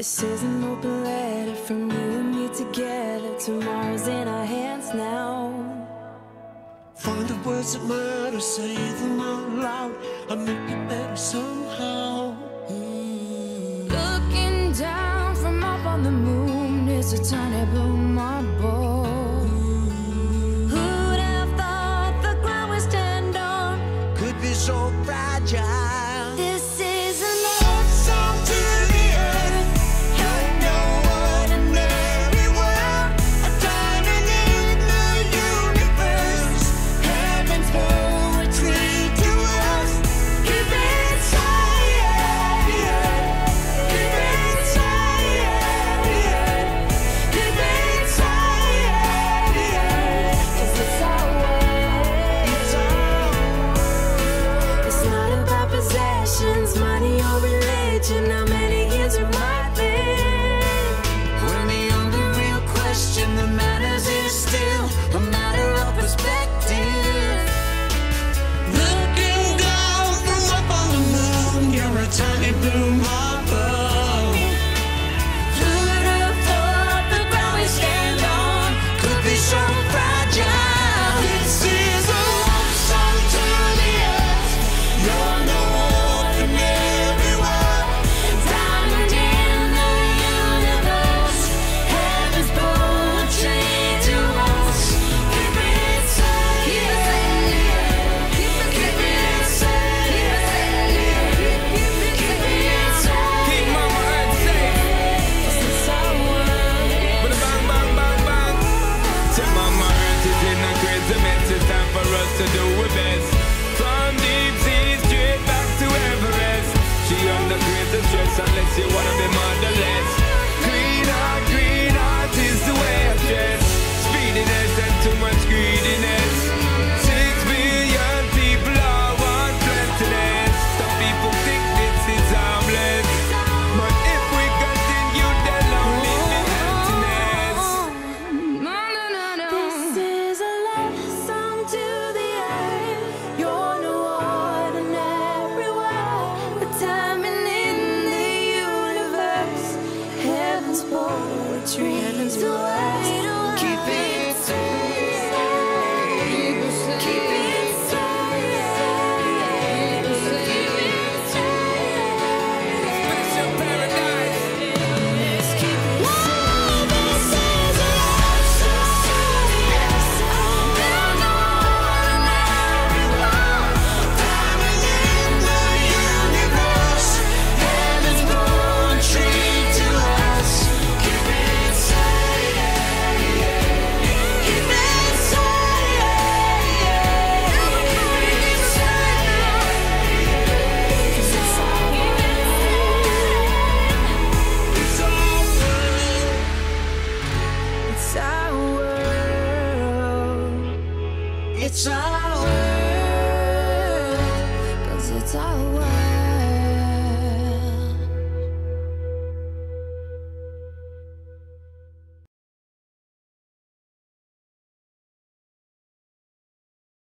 This is an open letter from you and me together. Tomorrow's in our hands now. Find the words that matter, say them out loud, and make it better somehow. Mm. Looking down from up on the moon is a tiny blue marble. to do her best. From deep sea straight back to Everest. She under great stress unless you wanna heavens. Keep it